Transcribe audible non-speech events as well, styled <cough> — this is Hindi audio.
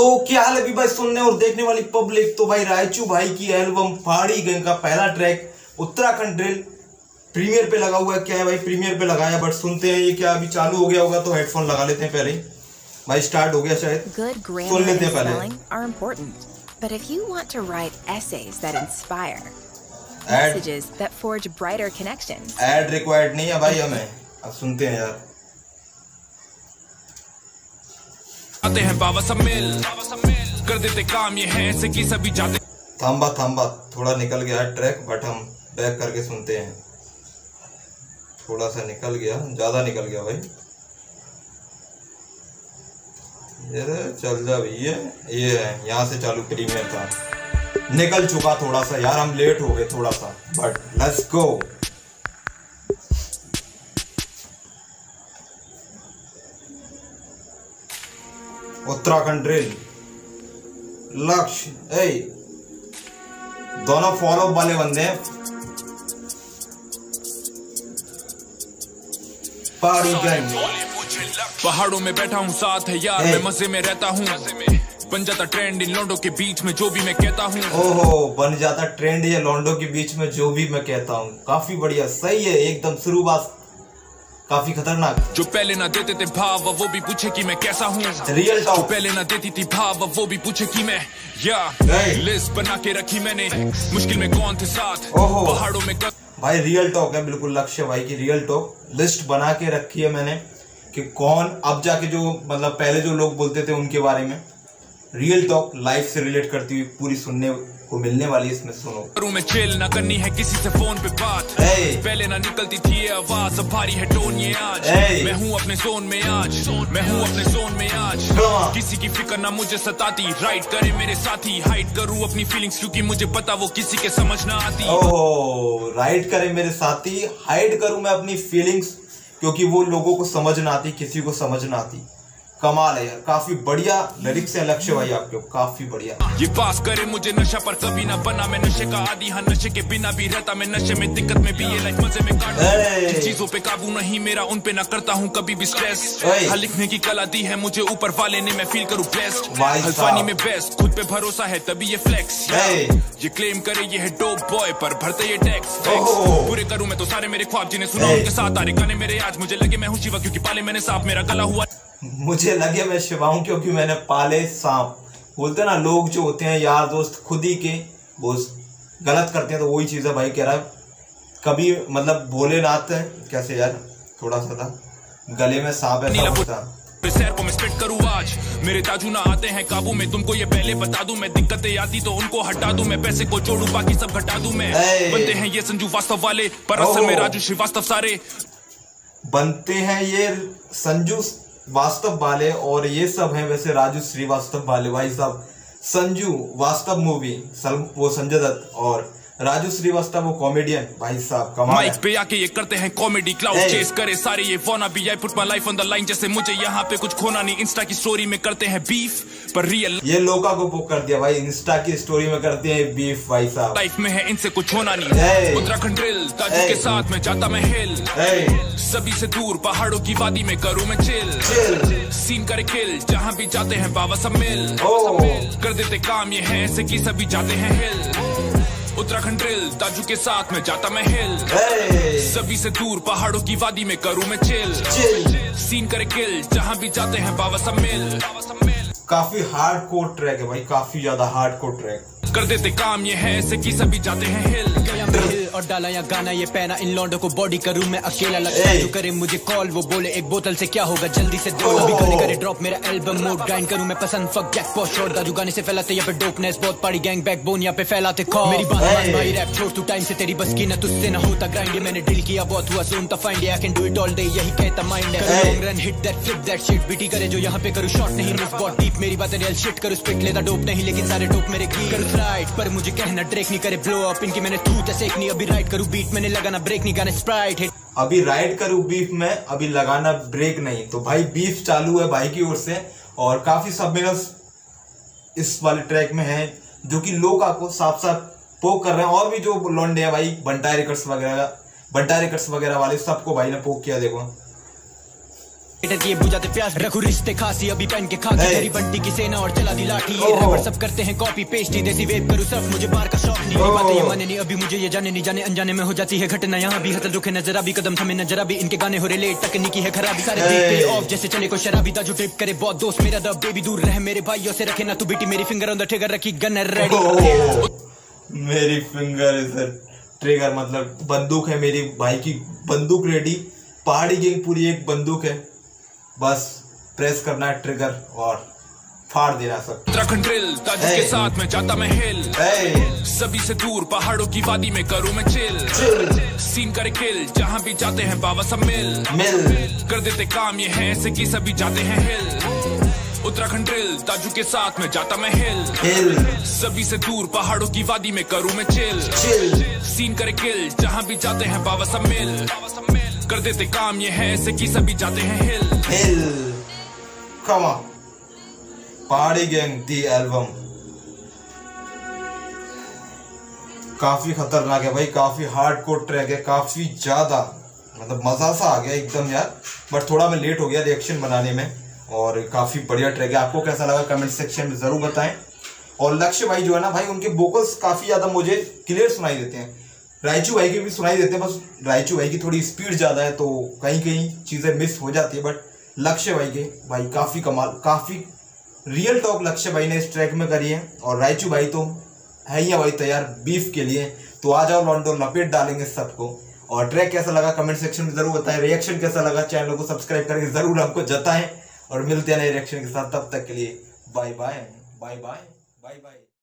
तो क्या हाल है अभी भाई सुनने और देखने वाली पब्लिक? तो भाई रायचू भाई की एल्बम फाड़ी गंग का पहला ट्रैक उत्तराखंड ड्रिल प्रीमियर पे लगा हुआ है। क्या है भाई प्रीमियर पे लगाया बट सुनते हैं ये क्या अभी चालू हो गया होगा तो हेडफोन लगा लेते हैं पहले भाई स्टार्ट हो गया शायद। सुन लेते हैं पहले। but if you want to write essays that inspire, ad messages that forge brighter connections, ad required नहीं है भाई हमें। अब सुनते हैं यार। आते हैं बाबा सब मिल कर देते काम, ये है ऐसे कि सभी जाते थाम्बा थाम्बा थोड़ा निकल गया ट्रैक बट हम बैक करके सुनते हैं। थोड़ा सा निकल गया, ज़्यादा निकल गया भाई। ये चल जा भैया ये है यहाँ से चालू प्रीमियर था। निकल चुका थोड़ा सा, यार, हम लेट हो गए थोड़ा सा but let's go Uttarakhand drill लक्ष्य ए दोनों फॉलो वाले बंदे हैं पहाड़ी गैंग पहाड़ों में बैठा हूँ साथ है यार. मैं मज़े में रहता हूँ। बन जाता ट्रेंड इन लोडों के बीच में जो भी मैं कहता हूँ। ओहो बन जाता ट्रेंड ये लॉन्डो के बीच में जो भी मैं कहता हूँ। काफ़ी बढ़िया सही है एकदम शुरुआत काफ़ी खतरनाक। जो पहले ना देते थे भाव वो भी पूछे कि मैं कैसा हूँ। रियल जो पहले ना देती थी भाव वो भी पूछे कि मैं या लिस्ट बना के रखी मैंने। मुश्किल में कौन थे साथ? पहाड़ों में कद भाई रियल टॉक है बिल्कुल लक्ष्य भाई की रियल टॉक लिस्ट बना के रखी है मैंने कि कौन अब जाके जो मतलब पहले जो लोग बोलते थे उनके बारे में रियल टॉक लाइफ से रिलेट करती हुई पूरी सुनने को मिलने वाली इसमें सुनो। करूँ में चिल ना करनी है किसी से फ़ोन पे बात। पहले ना निकलती थी ये आवाज़ अब भारी है टोन ये आज। मैं हूँ अपने जोन में आज मैं हूँ अपने जोन में आज। किसी की फ़िक्र ना मुझे सताती राइट करे मेरे साथी। हाइड करूँ अपनी फीलिंग्स क्योंकि मुझे पता वो किसी के समझ ना आती। ओहो राइड करे मेरे साथी हाइड करूँ मैं अपनी फीलिंग्स क्योंकि वो लोगों को समझ ना आती किसी को समझ ना आती। कमाल है यार। काफ़ी बढ़िया लिरिक्स है लक्ष्य भाई आपके काफ़ी बढ़िया। ये पास करे मुझे नशा पर कभी ना बना। मैं नशे का आदि हाँ नशे के बिना भी रहता। मैं नशे में दिक्कत में भी ये लाइफ मज़े में काटूं। चीज़ों पे काबू नहीं मेरा उन पे ना करता हूँ कभी भी स्ट्रेस. हाँ लिखने की कला दी है मुझे ऊपर वाले ने मैं फील करूँ बेस्ट हल्फानी में बेस्ट खुद पे भरोसा है तभी ये फ्लेक्स ये क्लेम करे ये है डोप बॉय पर भरते ये टैक्स पूरे करूँ मैं तो सारे मेरे ख्वाब जिन्हें सुना उनके साथ तारे गाने मेरे आज मुझे लगे मैं हूँ शिवा क्योंकि पाले मैंने साफ़ मेरा गला हुआ। <laughs> मुझे लगे मैं शिवाऊं क्योंकि मैंने पाले सांप। बोलते ना लोग जो होते हैं यार दोस्त खुद ही के वो गलत करते हैं तो वही चीज़ है भाई कह रहा है। कभी मतलब भोलेनाथ कैसे यार थोड़ा सा था। गले में सांप ऐसा सैर को मैं करूँ आज। मेरे ताजू ना आते हैं काबू में तुमको ये पहले बता दूँ। मैं दिक्कतें आती तो उनको हटा दूँ। मैं पैसे को जोड़ू बाकी सब घटा दूँ मैं। बनते हैं ये संजू वास्तव वाले पर असल में. राजू श्रीवास्तव सारे। बनते हैं ये संजू वास्तव बाले और ये सब है वैसे राजू श्रीवास्तव वाले भाई साहब। संजू, वास्तव मूवी वो संजय दत्त और राजू श्रीवास्तव वो कॉमेडियन भाई साहब कमाल माइक पे आके ये करते हैं कॉमेडी क्लाउड चेस करे सारे ये फोना भी I put my life on the line जैसे मुझे यहाँ पे कुछ खोना नहीं। इंस्टा की स्टोरी में करते हैं बीफ पर रियल ये लोका को बुक कर दिया भाई इंस्टा की स्टोरी में करते हैं बीफ भाई साहब। लाइफ में है इनसे कुछ होना नहीं। उत्तराखंड ड्रिल ताजू के साथ में जाता मैं हिल सभी से दूर पहाड़ों की वादी में करूँ मैं चिल. सीन करे किल जहाँ भी जाते हैं बाबा सब मिल. कर देते काम ये है ऐसे की सभी जाते हैं हिल उत्तराखंड रेल दाजू के साथ में जाता मैं हिल Hey. सभी से दूर पहाड़ों की वादी में करूँ मैं चिल. सीन करे किल जहाँ भी जाते हैं बाबा सब मिल काफ़ी हार्ड कोर ट्रैक है भाई काफ़ी ज़्यादा हार्ड कोर ट्रैक कर देते काम ये है ऐसे की सभी जाते हैं हिल हिल और डाला या गाना ये पहना इन लौंडों को बॉडी करूँ मैं अकेला लगता. जो करे मुझे कॉल वो बोले एक बोतल से क्या होगा? जल्दी से दो अभी गाने करे ड्रॉप मेरा एल्बम मोड ग्राइंड करूँ मैं पसंद। फक जैक पॉट शॉट दाजू गाने से फैलाते यहाँ पे डोपनेस बहुत पाड़ी गैंग बैक बोन यहाँ पे फैलाते कॉल मेरी बात मान. भाई रैप छोड़ तू टाइम से तेरी बस की ना तुझसे ना होता ग्राइंड ये मैंने डील किया बहुत हुआ son find I can do it all day यही कहता माइंड है। Long run hit that flip that shit BT करे जो यहाँ पे करूँ शॉट नहीं मिस बहुत डीप मेरी बात रियल शिट करूँ स्पिट लेता डोप नहीं लेकिन सारे डोप मेरे की करूँ राइट पर मुझे कहना ड्रेक नहीं करे ब्लो अप इनकी मैंने थू तैसे नहीं, अभी राइट करूँ बीट मैंने लगाना ब्रेक नहीं, गाने स्प्राइट हिट अभी राइड करूँ बीफ में, अभी लगाना ब्रेक नहीं। तो भाई बीफ चालू है भाई की ओर से, और काफ़ी सबमिनर्स इस वाले ट्रैक में है, जो कि लोग आपको साफ़ साफ़ पोक कर रहे हैं। और भी जो लॉन्डे है भाई बंटा रिकर्ट्स वगैरह बंटा रिकर्ट्स वगैरह वाले, सबको भाई ने पोक किया, देखो। किए बुझाते प्यास। रखू रिश्ते खासी अभी पहन के खा के. बंटी की सेना और चला दी लाठी। Oh. रबर सब करते हैं कॉपी पेस्ट ही देसी वेब करूँ सब मुझे बार का शौक नहीं। Oh. बातें ये माने नहीं अभी मुझे ये जाने नहीं जाने अनजाने में हो जाती है घटना। यहाँ भी हसल रुके नज़र अभी कदम थमे नज़र अभी इनके गाने हो रहे लेट तकनीकी है खराबी। सारे ऑफ़ जैसे चले को शराबी। था जो ट्रिप करे बहुत दोस्त मेरा दब बेबी दूर रहे मेरे भाइयों से रखे ना तू बेटी। मेरी फिंगर ऑन द ट्रिगर रखी गन रेडी मेरी फिंगर इज़ ट्रिगर मतलब बंदूक है मेरी भाई की बंदूक रेडी पहाड़ी गैंग पूरी एक बंदूक है। बस प्रेस करना है ट्रिगर और फाड़ देना सब। उत्तराखंड ड्रिल ताजू के साथ में जाता मैं हिल सभी से दूर पहाड़ों की वादी में करूँ मैं चिल सीन करे किल जहाँ भी जाते हैं बाबा सब मिल। मिल कर देते काम ये है ऐसे की सभी जाते हैं हिल उत्तराखंड ड्रिल ताजू के साथ में जाता मैं हिल हिल सभी से दूर पहाड़ों की वादी में करूँ मैं चिल चिल सीन करे किल जहाँ भी जाते हैं बाबा सब मिल। कर देते काम, ये है ऐसे कि सभी जाते हैं हिल। हिल कम ऑन पहाड़ी गैंग दी एल्बम काफ़ी खतरनाक है भाई, काफ़ी हार्ड कोर ट्रैक है, काफ़ी ज़्यादा मतलब मज़ा सा आ गया एकदम यार। बट थोड़ा मैं लेट हो गया रिएक्शन बनाने में, और काफ़ी बढ़िया ट्रैक है। आपको कैसा लगा कमेंट सेक्शन में ज़रूर बताएँ। और लक्ष्य भाई जो है ना, भाई उनके वोकल्स काफ़ी ज़्यादा मुझे क्लियर सुनाई देते हैं। रायचू भाई के भी सुनाई देते हैं, बस रायचू भाई की थोड़ी स्पीड ज़्यादा है तो कहीं कहीं चीज़ें मिस हो जाती है बट लक्ष्य भाई के, भाई काफ़ी कमाल, काफ़ी रियल टॉक लक्ष्य भाई ने इस ट्रैक में करी है, और रायचू भाई तो है ही भाई तैयार बीफ के लिए तो आ जाओ लॉन्डो लपेट डालेंगे सबको, और ट्रैक कैसा लगा कमेंट सेक्शन में ज़रूर बताएँ रिएक्शन कैसा लगा चैनल को सब्सक्राइब करके ज़रूर हमको जताएँ, और मिलते हैं नए रिएक्शन के साथ, तब तक के लिए bye bye bye bye bye bye